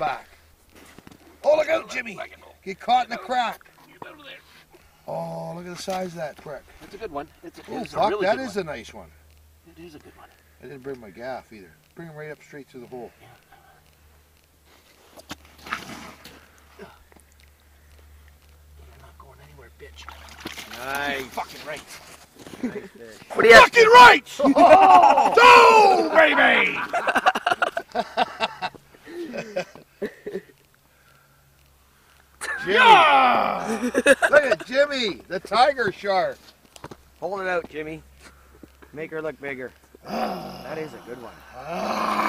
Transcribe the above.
back. Oh, look out, Jimmy. Get caught in the crack. Oh, look at the size of that prick. It's a good one. It's a, Oh, it's a really that good is a nice one. one. It is a good one. I didn't bring my gaff either. Bring him right up straight to the hole. You're not going anywhere. Nice. Fucking right. What do you? Fucking right! Oh! Go, baby! Jimmy. Look at Jimmy, the tiger shark. Hold it out, Jimmy. Make her look bigger. that is a good one. Ah.